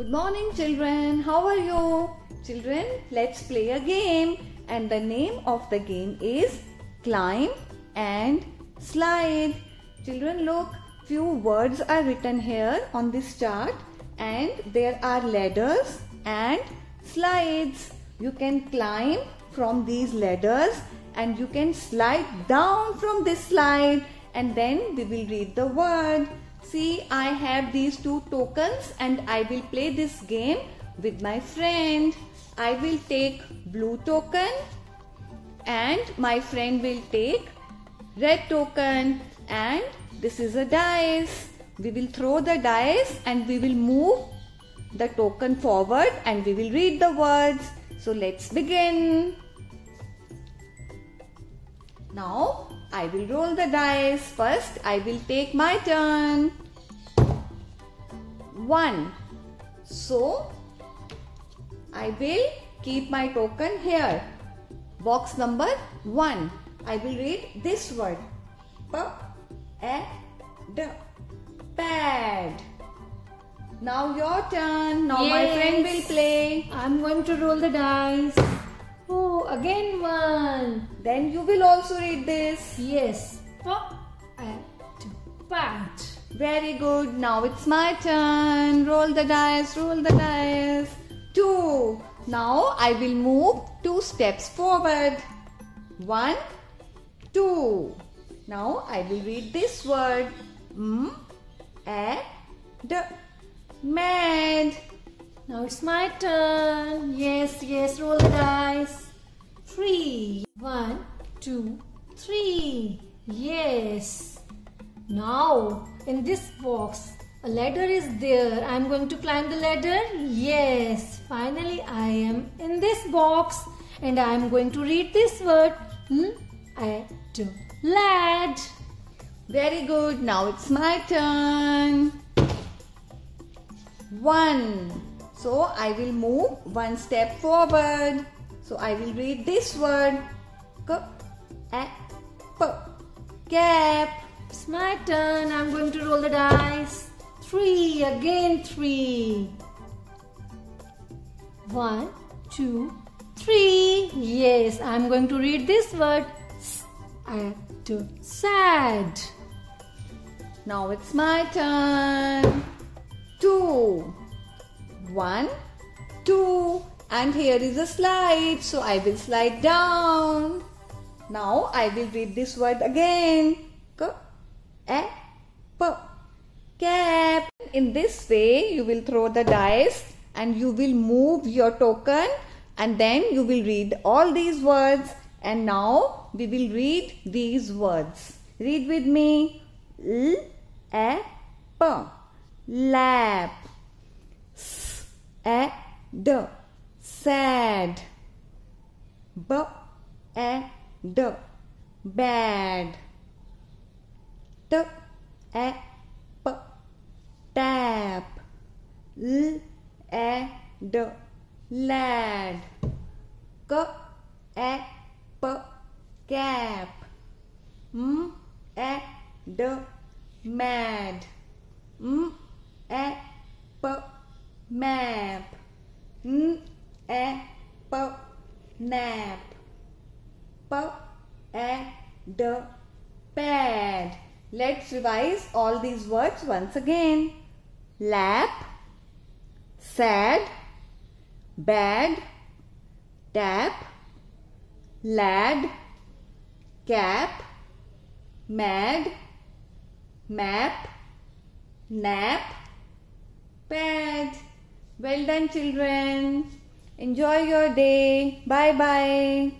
Good morning, children. How are you? Children, let's play a game. And the name of the game is Climb and Slide. Children, look, few words are written here on this chart, and there are ladders and slides. You can climb from these ladders and you can slide down from this slide and then we will read the word. See, I have these two tokens and I will play this game with my friend. I will take blue token and my friend will take red token and this is a dice. We will throw the dice and we will move the token forward and we will read the words. So let's begin. Now I will roll the dice. First I will take my turn. 1. So I will keep my token here. Box number 1. I will read this word. P A D. Pad. Now your turn. Now yes. my friend will play. I'm going to roll the dice. Oh, again one. Then you will also read this. Yes. Oh, and pat. Very good. Now it's my turn. Roll the dice, roll the dice. Two. Now I will move two steps forward. One, two. Now I will read this word. M, a, d. Mad. Now it's my turn. Yes, yes, roll the dice. Three. One, two, three. Yes. Now, in this box, a ladder is there. I'm going to climb the ladder. Yes. Finally, I am in this box and I am going to read this word. L A D. Lad. Very good. Now it's my turn. One. So I will move one step forward. So I will read this word. Cap. It's my turn. I'm going to roll the dice. Three. Again three. One, two, three. Yes, I'm going to read this word. Sad. Now it's my turn. One, two, and here is a slide. So I will slide down. Now I will read this word again. K, a, p, cap. In this way, you will throw the dice and you will move your token and then you will read all these words. And now we will read these words. Read with me. L, a, p lap s a d. Sad. B a d. Bad. T a p. Tap. L a d. Lad. K a p. Cap. M a d. Mad. M e p map. N e p nap p. E d pad let's revise all these words once again. Lap. Sad. Bad. Tap. Lad. Cap. Mad. Map. Nap, pad. Well done children. Enjoy your day. Bye bye.